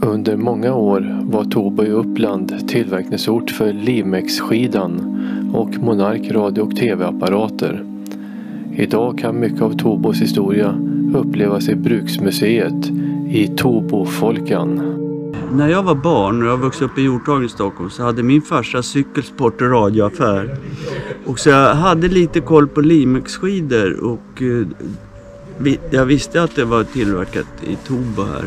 Under många år var Tobo i Uppland tillverkningsort för Limex-skidan och Monark radio och tv-apparater. Idag kan mycket av Tobos historia upplevas i Bruksmuseet i Tobofolkan. När jag var barn och jag vuxit upp i Hjorthagen i Stockholm så hade min farsa cykelsport och radioaffär. Och så jag hade lite koll på Limex-skidor och eh, jag visste att det var tillverkat i Tobo här.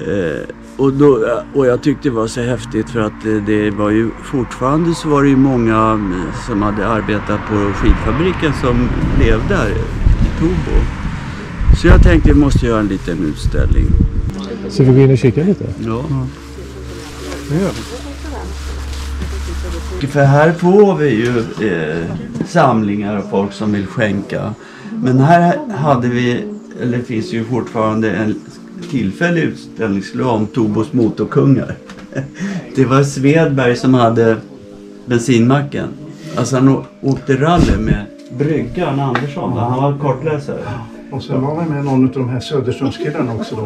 Eh, och, då, och jag tyckte det var så häftigt för att eh, det var ju fortfarande så var det ju många eh, som hade arbetat på skidfabriken som levde där i Tobo. Så jag tänkte vi måste göra en liten utställning. Så vi går in och kikar lite? Ja. För här får vi ju eh, samlingar av folk som vill skänka. Men här hade vi, eller finns ju fortfarande en tillfällig utställningslokal om Tobos motorkungar. Det var Svedberg som hade bensinmacken. Alltså han åkte rally med Bryggan Andersson. Han var kartläsare. Och sen var man med någon av de här Söderströmskillarna också då.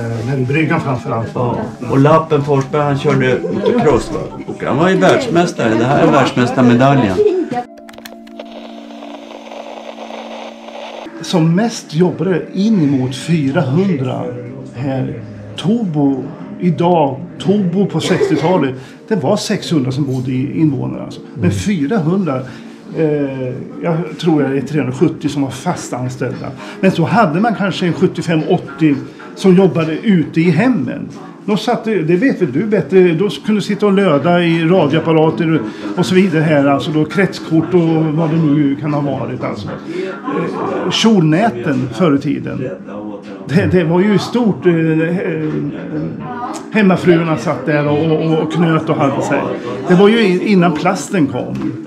Eh, men bryggan framförallt. Ja. Och Lappen Forsberg han körde motocross. va? Och han var ju världsmästare. Det här är världsmästarmedaljen. Som mest jobbade in mot 400 här. Tobo idag, Tobo på 60-talet, det var 600 som bodde i invånare. Alltså. Men 400, eh, jag tror jag det är 370 som var fast anställda. Men så hade man kanske en 75-80 som jobbade ute i hemmen. De satt, det vet väl du bättre, de kunde sitta och löda i radioapparater och så vidare här. Alltså då kretskort och vad det nu kan ha varit. Alltså. Eh, kjolnäten förr i tiden. Det, det var ju stort. Eh, eh, hemmafruarna satt där och, och, och knöt och hade sig. Det var ju innan plasten kom.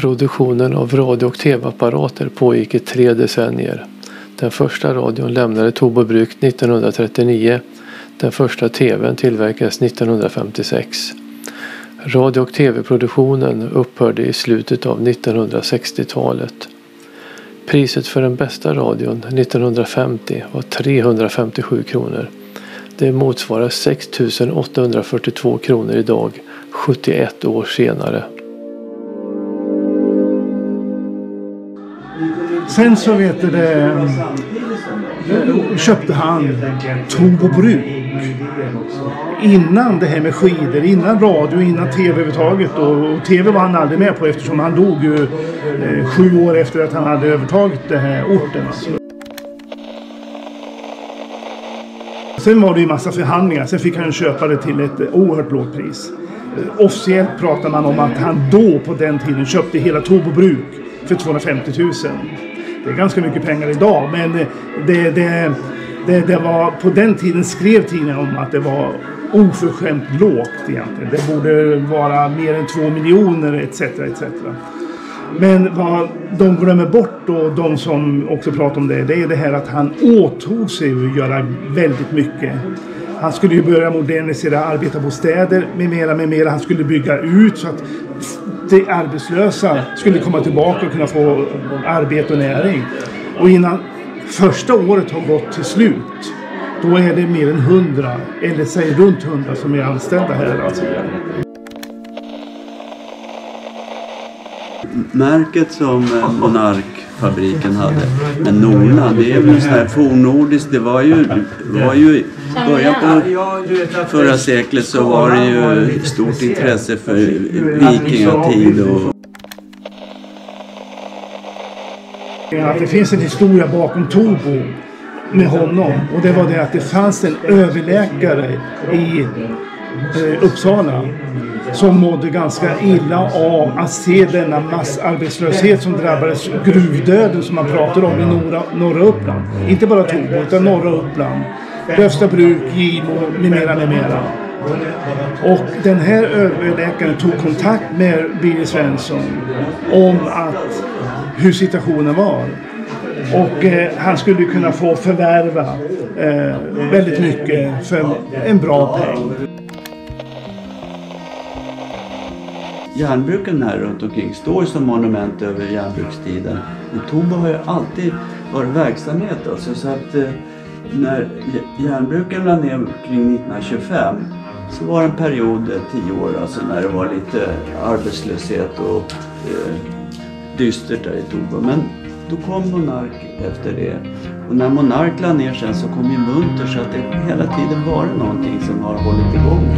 Produktionen av radio och tv-apparater pågick i tre decennier. Den första radion lämnade Tobo bruk 1939. Den första tvn tillverkades 1956. Radio och tv-produktionen upphörde i slutet av 1960-talet. Priset för den bästa radion 1950 var 357 kronor. Det motsvarar 6 842 kronor idag, 71 år senare. Sen så vet du det, eh, köpte han Tobo bruk. Innan det här med skidor, innan radio, innan tv överhuvudtaget. Och, tv var han aldrig med på eftersom han dog ju eh, sju år efter att han hade övertagit den här orten. Alltså. Sen var det ju massa förhandlingar. Sen fick han köpa det till ett eh, oerhört lågt pris. Officiellt pratar man om att han då på den tiden köpte hela Tobo bruk för 250 000. Det är ganska mycket pengar idag men det, det, det, det var på den tiden skrev tidningen om att det var oförskämt lågt egentligen. Det borde vara mer än två miljoner etc. etc. Men vad de glömmer bort då, de som också pratar om det, det är det här att han åtog sig att göra väldigt mycket. Han skulle ju börja modernisera arbetarbostäder med mera, med mera. Han skulle bygga ut så att de arbetslösa skulle komma tillbaka och kunna få arbete och näring. Och innan första året har gått till slut, då är det mer än hundra, eller säg runt hundra som är anställda här. Alltså. Märket som eh, Monarkfabriken hade med Nona, det är väl sån här fornnordiskt. Det var ju, var ju i början på förra seklet så var det ju stort intresse för vikingatid och Att det finns en historia bakom Tobo med honom. Och det var det att det fanns en överläkare i eh, Uppsala som mådde ganska illa av att se denna massarbetslöshet som drabbades gruvdöden som man pratar om i norra, norra Uppland. Inte bara Tobo utan norra Uppland. Lövstabruk, Gimo med mera, med mera. Och den här överläkaren tog kontakt med Birger Svensson om att hur situationen var. Och eh, han skulle kunna få förvärva eh, väldigt mycket för en bra peng. Järnbruken här runt omkring står som monument över järnbrukstiden. Men Tobo har ju alltid varit verksamhet. Alltså, så att eh, när järnbruken la ner kring 1925 så var det en period, eh, tio år, alltså när det var lite arbetslöshet och eh, dystert där i Tobo. Men då kom Monark efter det. Och när Monark la ner sen så kom ju Munter så att det hela tiden var någonting som har hållit igång.